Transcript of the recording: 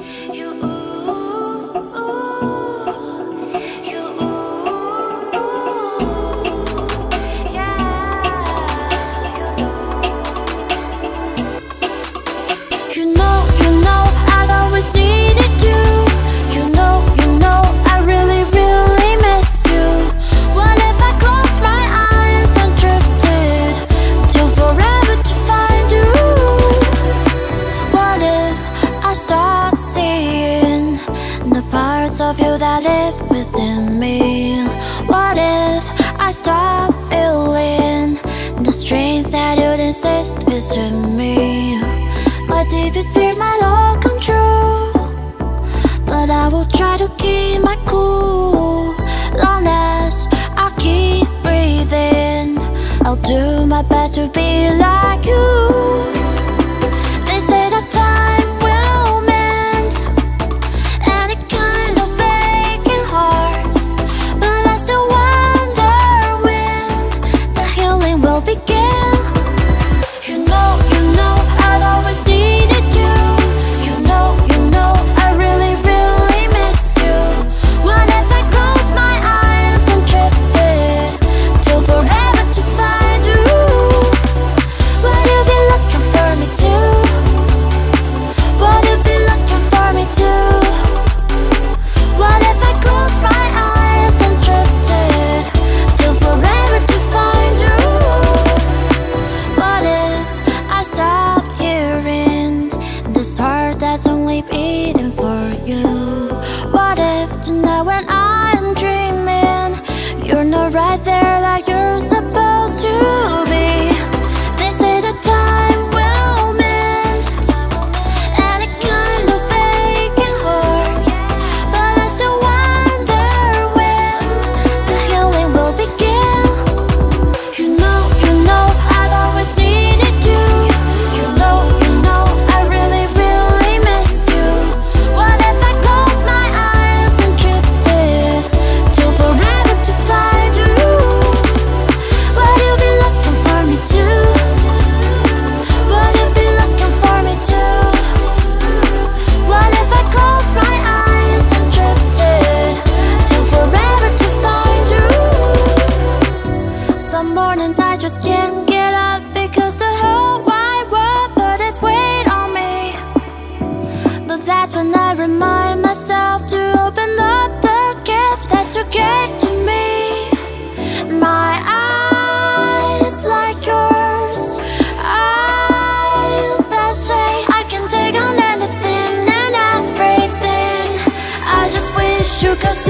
嗯。Live within me? What if I stop feeling the strength that you'd insist is in me? My deepest fears might all come true, but I will try to keep my cool. Long as I keep breathing, I'll do my best to be like you. And know when I because